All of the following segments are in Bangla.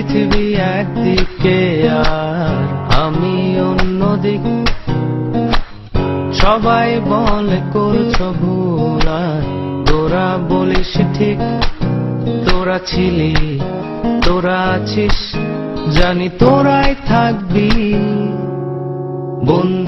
পৃথিবী একদিকে আর আমি অন্যদিক। সবাই বলে করছ ভুল আর তোরা বলিস ঠিক। তোরা ছিলি, তোরা আছিস, জানি তোরাই থাকবি। বন্ধু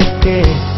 porque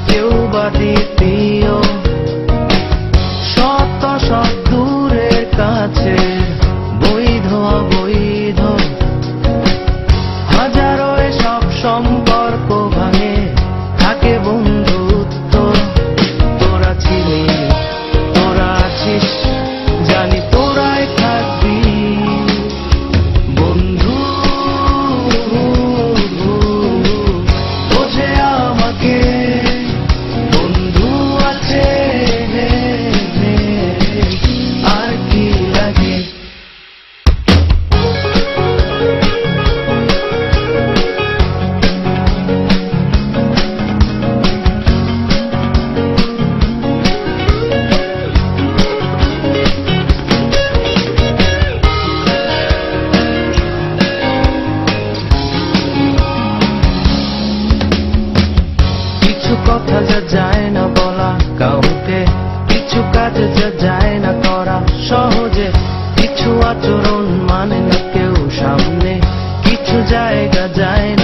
যায় না বলা কাউকে। কিছু কাজ যা যায় না করা সহজে। কিছু আচরণ মানে না কেউ সামনে। কিছু জায়গা যায় না